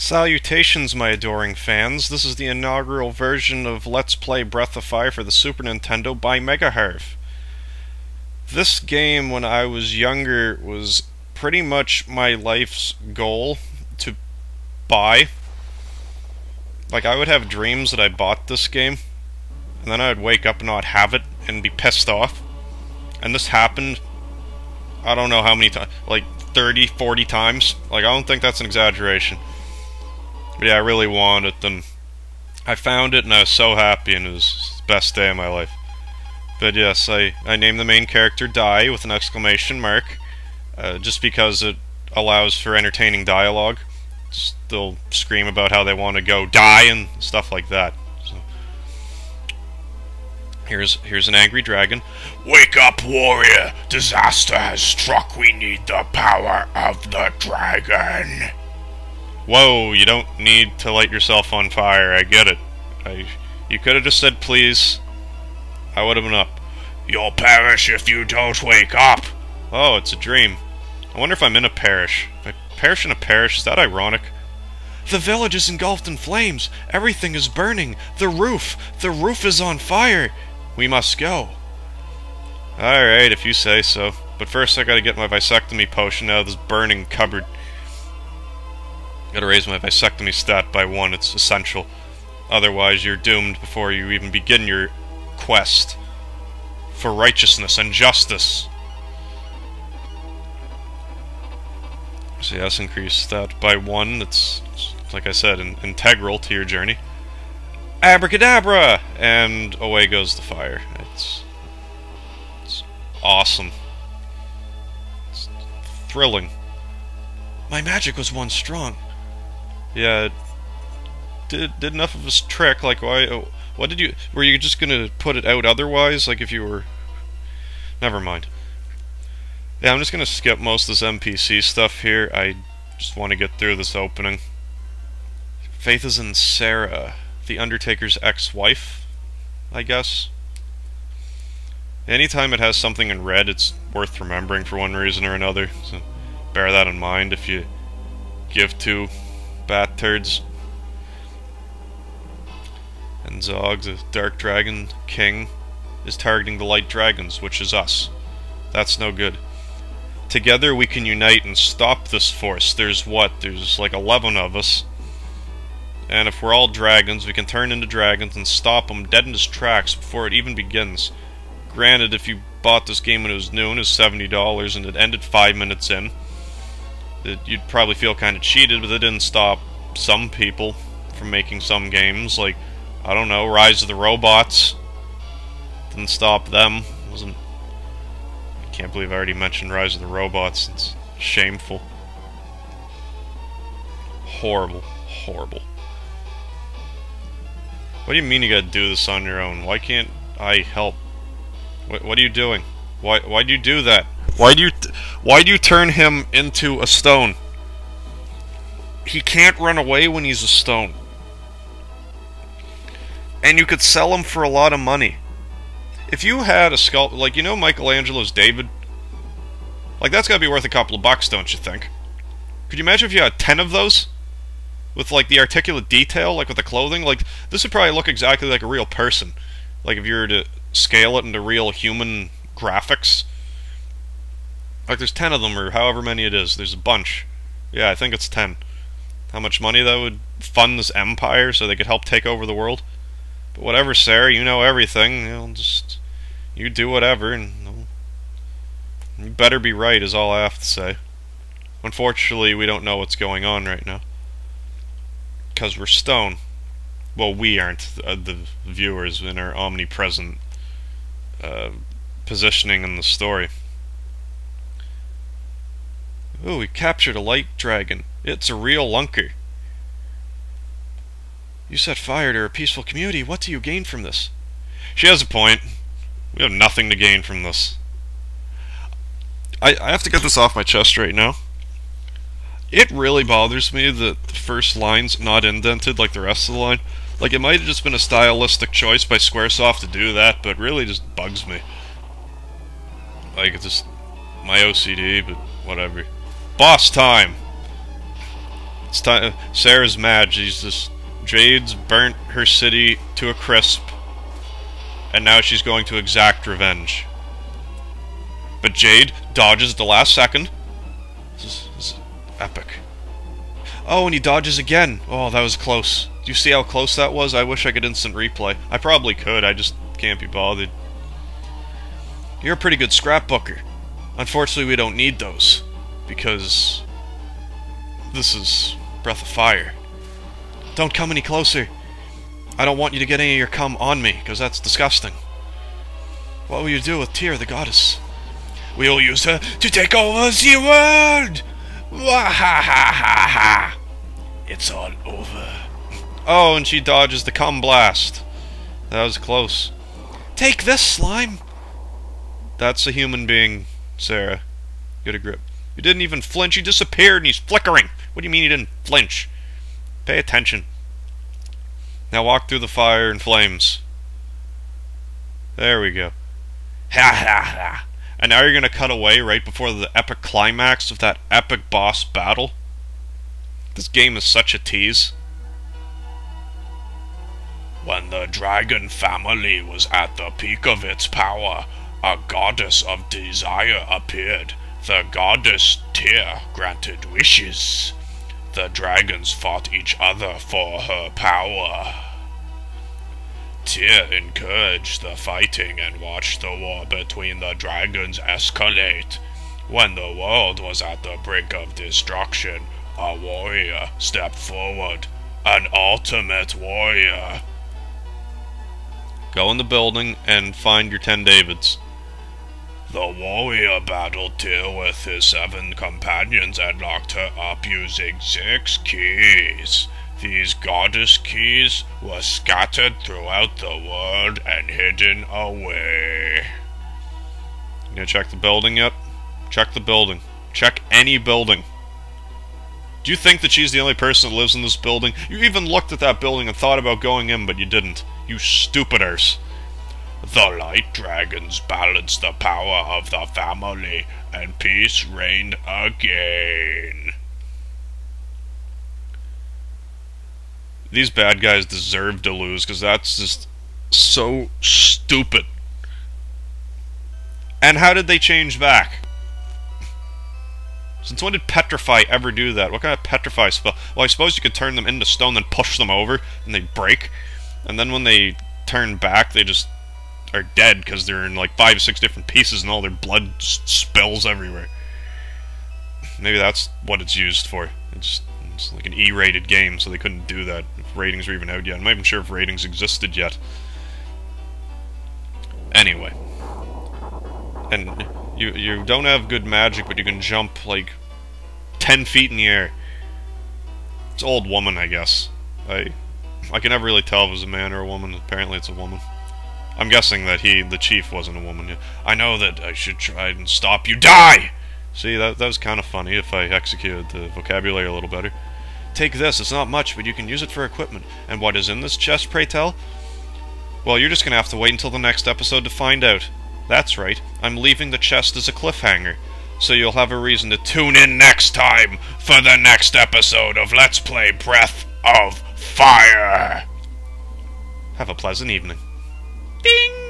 Salutations, my adoring fans. This is the inaugural version of Let's Play Breath of Fire for the Super Nintendo by Megaharv. This game, when I was younger, was pretty much my life's goal to buy. Like, I would have dreams that I bought this game, and then I would wake up and not have it and be pissed off. And this happened, I don't know how many times, like 30, 40 times. Like, I don't think that's an exaggeration. But yeah, I really wanted them. I found it and I was so happy and it was the best day of my life. But yes, I, I named the main character Die with an exclamation mark, uh, just because it allows for entertaining dialogue. Just, they'll scream about how they want to go die and stuff like that. So. Here's here's an angry dragon. Wake up, warrior! Disaster has struck. We need the power of the dragon. Whoa, you don't need to light yourself on fire. I get it. I, you could have just said please. I would have been up. You'll perish if you don't wake up. Oh, it's a dream. I wonder if I'm in a parish. If I perish in a parish, is that ironic? The village is engulfed in flames. Everything is burning. The roof. The roof is on fire. We must go. Alright, if you say so. But first I gotta get my vasectomy potion out of this burning cupboard. Gotta raise my vasectomy stat by one, it's essential. Otherwise, you're doomed before you even begin your quest for righteousness and justice. So yes, increase that by one. It's, like I said, in, integral to your journey. Abracadabra! And away goes the fire. It's, it's awesome. It's thrilling. My magic was once strong. Yeah, did did enough of a trick. Like, why? What did you? Were you just gonna put it out otherwise? Like, if you were. Never mind. Yeah, I'm just gonna skip most of this NPC stuff here. I just want to get through this opening. Faith is in Sarah, the Undertaker's ex-wife, I guess. Anytime it has something in red, it's worth remembering for one reason or another. So bear that in mind if you give two bat turds. And Zog, the Dark Dragon King, is targeting the Light Dragons, which is us. That's no good. Together we can unite and stop this force. There's what? There's like 11 of us. And if we're all dragons, we can turn into dragons and stop them dead in his tracks before it even begins. Granted, if you bought this game when it was new and it was $70 and it ended 5 minutes in, that you'd probably feel kind of cheated, but it didn't stop some people from making some games. Like, I don't know, Rise of the Robots didn't stop them. wasn't I can't believe I already mentioned Rise of the Robots. It's shameful. Horrible, horrible. What do you mean you gotta do this on your own? Why can't I help? What, what are you doing? Why why do you do that? Why do you why do you turn him into a stone? He can't run away when he's a stone. And you could sell him for a lot of money. If you had a sculpt like you know Michelangelo's David, like that's got to be worth a couple of bucks, don't you think? Could you imagine if you had 10 of those? With like the articulate detail, like with the clothing, like this would probably look exactly like a real person. Like if you were to scale it into real human graphics. Like there's 10 of them or however many it is. There's a bunch. Yeah, I think it's 10. How much money that would fund this empire so they could help take over the world. But whatever, Sarah, you know everything. You know, just you do whatever and you, better be right is all I have to say. Unfortunately, we don't know what's going on right now. Because we're stone. Well, we aren't uh, the viewers in our omnipresent uh, positioning in the story. Ooh, we captured a light dragon. It's a real lunker. You set fire to a peaceful community. What do you gain from this? She has a point. We have nothing to gain from this. I, I have to get this off my chest right now. It really bothers me that the first line's not indented like the rest of the line. Like, it might have just been a stylistic choice by Squaresoft to do that, but really just bugs me. Like, it's just my OCD, but whatever. Boss time! It's time. Sarah's mad. She's just. Jade's burnt her city to a crisp, and now she's going to exact revenge. But Jade dodges at the last second. This is, this is epic. Oh, and he dodges again. Oh, that was close. Do you see how close that was? I wish I could instant replay. I probably could, I just can't be bothered. You're a pretty good scrapbooker. Unfortunately, we don't need those. Because... This is Breath of Fire. Don't come any closer. I don't want you to get any of your cum on me, because that's disgusting. What will you do with Tyr, the goddess? We'll use her to take over the world! Wahahaha! It's all over. Oh, and she dodges the cum blast. That was close. Take this, slime! That's a human being, Sarah. Get a grip. You didn't even flinch, he disappeared and he's flickering. What do you mean he didn't flinch? Pay attention. Now walk through the fire and flames. There we go. Ha ha ha. And now you're going to cut away right before the epic climax of that epic boss battle? This game is such a tease. When the dragon family was at the peak of its power, a goddess of desire appeared. The goddess Tyr granted wishes. The dragons fought each other for her power. Tyr encouraged the fighting and watched the war between the dragons escalate. When the world was at the brink of destruction, a warrior stepped forward. An ultimate warrior. Go in the building and find your ten Davids. The warrior battled Tyr with his seven companions and locked her up using six keys. These goddess keys were scattered throughout the world and hidden away. You gonna check the building yet? Check the building. Check any building. Do you think that she's the only person that lives in this building? You even looked at that building and thought about going in, but you didn't. You stupiders. The light dragons balanced the power of the family, and peace reigned again. these bad guys deserve to lose because that's just so stupid. And how did they change back? Since when did Petrify ever do that? What kind of Petrify spell? Well, I suppose you could turn them into stone, then push them over, and they break. And then when they turn back, they just are dead because they're in like five, six different pieces, and all their blood spills everywhere. Maybe that's what it's used for. It's it's like an E-rated game, so they couldn't do that if ratings were even out yet. I'm not even sure if ratings existed yet. Anyway. And you you don't have good magic, but you can jump like 10 feet in the air. It's old woman, I guess. I I can never really tell if it was a man or a woman. Apparently it's a woman. I'm guessing that he, the chief, wasn't a woman. I know that I should try and stop you. Die! See, that, that was kind of funny if I executed the vocabulary a little better. Take this, it's not much, but you can use it for equipment. And what is in this chest, pray tell? Well, you're just gonna have to wait until the next episode to find out. That's right, I'm leaving the chest as a cliffhanger. So you'll have a reason to tune in next time for the next episode of Let's Play Breath of Fire. Have a pleasant evening. 叮。